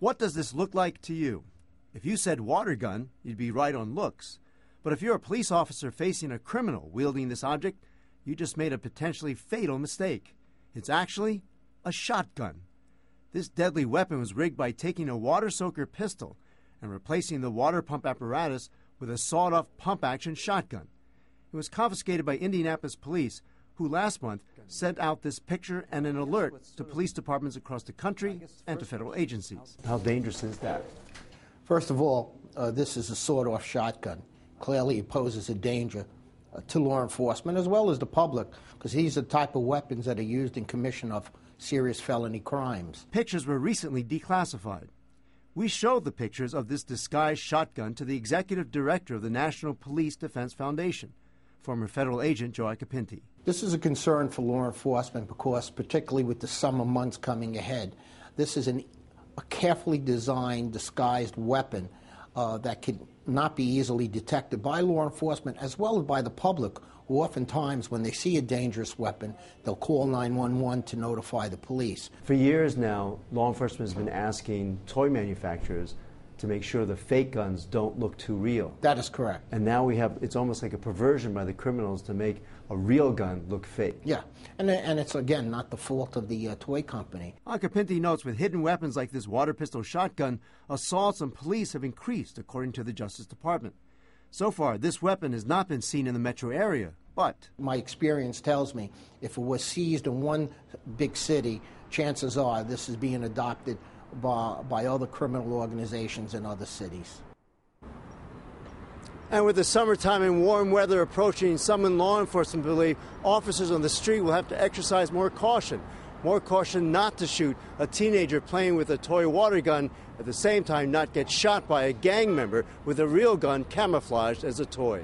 What does this look like to you? If you said water gun, you'd be right on looks. But if you're a police officer facing a criminal wielding this object, you just made a potentially fatal mistake. It's actually a shotgun. This deadly weapon was rigged by taking a water soaker pistol and replacing the water pump apparatus with a sawed off pump action shotgun. It was confiscated by Indianapolis police, who last month sent out this picture and an alert to police departments across the country and to federal agencies. How dangerous is that? First of all, uh, this is a sawed off shotgun. Clearly, it poses a danger uh, to law enforcement as well as the public because these are the type of weapons that are used in commission of serious felony crimes. Pictures were recently declassified. We showed the pictures of this disguised shotgun to the executive director of the National Police Defense Foundation, former federal agent Joe Occhipinti. This is a concern for law enforcement because, particularly with the summer months coming ahead, this is an, a carefully designed, disguised weapon uh, that could not be easily detected by law enforcement as well as by the public, who oftentimes, when they see a dangerous weapon, they'll call 911 to notify the police. For years now, law enforcement has been asking toy manufacturers to make sure the fake guns don't look too real. That is correct. And now we have, it's almost like a perversion by the criminals to make a real gun look fake. Yeah, and, and it's again not the fault of the uh, toy company. Occhipinti notes with hidden weapons like this water pistol shotgun, assaults on police have increased, according to the Justice Department. So far, this weapon has not been seen in the metro area, but. My experience tells me if it was seized in one big city, chances are this is being adopted by, by other criminal organizations in other cities. And with the summertime and warm weather approaching, some in law enforcement believe officers on the street will have to exercise more caution. More caution not to shoot a teenager playing with a toy water gun, at the same time, not get shot by a gang member with a real gun camouflaged as a toy.